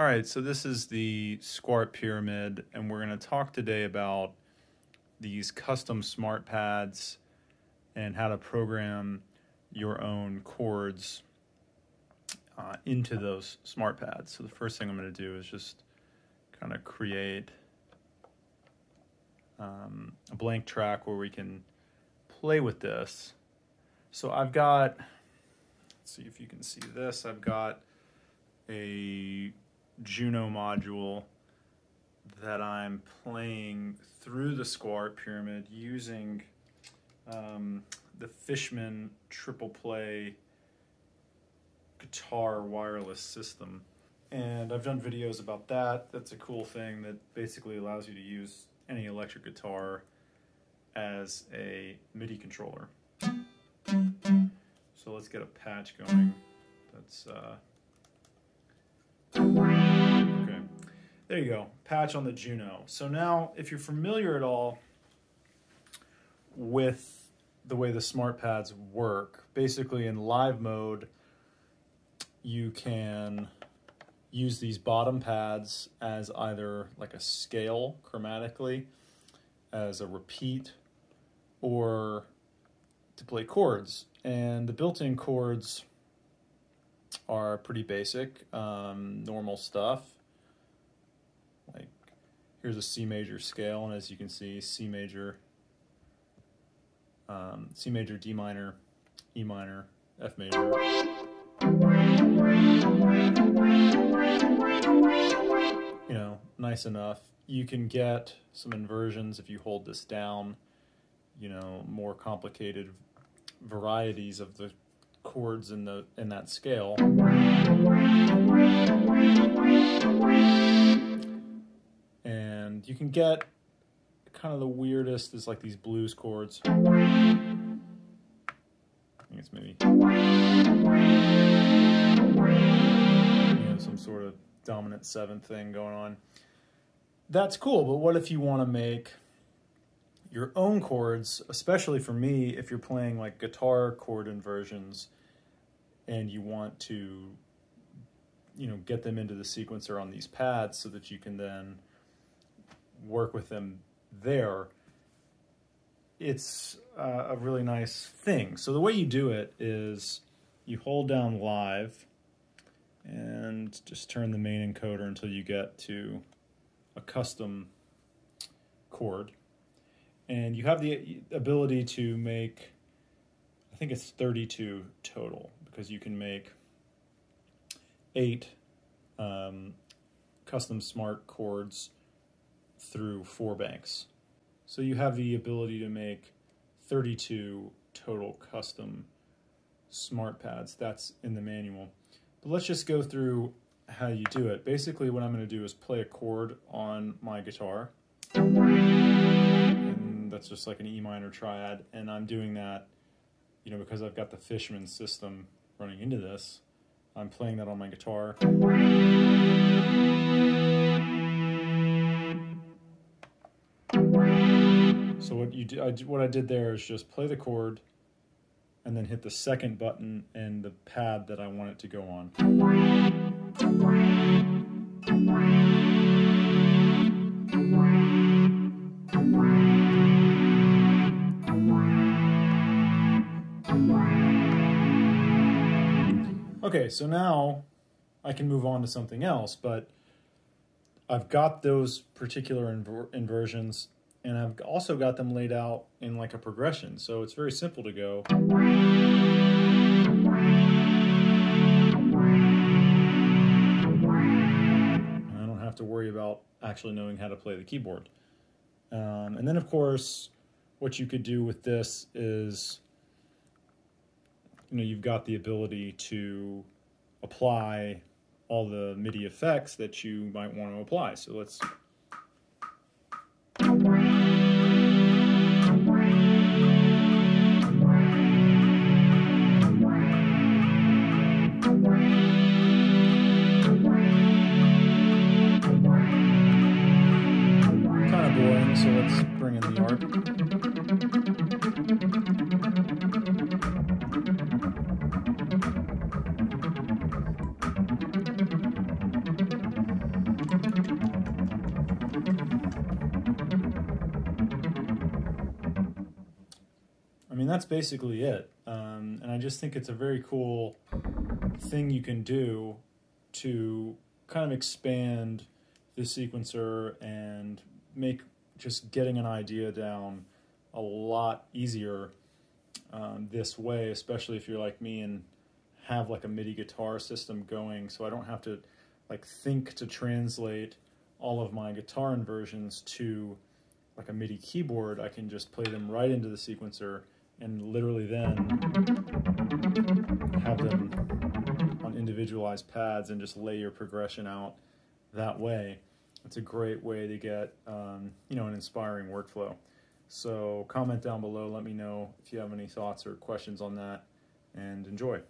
All right, so this is the Squarp Pyramid, and we're going to talk today about these custom smart pads and how to program your own chords uh, into those smart pads. So the first thing I'm going to do is just kind of create um, a blank track where we can play with this. So I've got, let's see if you can see this, I've got a Juno module that I'm playing through the Squarp Pyramid using um, the Fishman TriplePlay guitar wireless system. And I've done videos about that. That's a cool thing that basically allows you to use any electric guitar as a MIDI controller. So let's get a patch going. That's uh, There you go, patch on the Juno. So now, if you're familiar at all with the way the smart pads work, basically in live mode, you can use these bottom pads as either like a scale chromatically, as a repeat, or to play chords. And the built-in chords are pretty basic, um, normal stuff. Like here's a C major scale, and as you can see, C major, um, C major, D minor, E minor, F major. You know, nice enough. You can get some inversions if you hold this down, you know, more complicated varieties of the chords in the in that scale. You can get kind of the weirdest is like these blues chords. I think it's maybe you know, some sort of dominant seventh thing going on. That's cool, but what if you want to make your own chords, especially for me, if you're playing like guitar chord inversions and you want to, you know, get them into the sequencer on these pads so that you can then work with them there, it's uh, a really nice thing. So the way you do it is you hold down live and just turn the main encoder until you get to a custom chord and you have the ability to make I think it's 32 total because you can make eight um, custom smart chords through four banks. So you have the ability to make 32 total custom smart pads. That's in the manual. But let's just go through how you do it. Basically what I'm going to do is play a chord on my guitar And that's just like an E minor triad, and I'm doing that, you know, because I've got the Fishman system running into this. I'm playing that on my guitar. Do, I, what I did there is just play the chord, and then hit the second button and the pad that I want it to go on. Okay, so now I can move on to something else, but I've got those particular inver inversions and I've also got them laid out in like a progression. So it's very simple to go. I don't have to worry about actually knowing how to play the keyboard. Um, and then of course, what you could do with this is you know, you've got the ability to apply all the MIDI effects that you might want to apply. So let's so let's bring in the I mean, that's basically it. Um, and I just think it's a very cool thing you can do to kind of expand the sequencer and make just getting an idea down a lot easier um, this way, especially if you're like me and have like a MIDI guitar system going, so I don't have to like think to translate all of my guitar inversions to like a MIDI keyboard. I can just play them right into the sequencer and literally then have them on individualized pads and just lay your progression out that way. It's a great way to get um, you know an inspiring workflow. So comment down below, let me know if you have any thoughts or questions on that, and enjoy.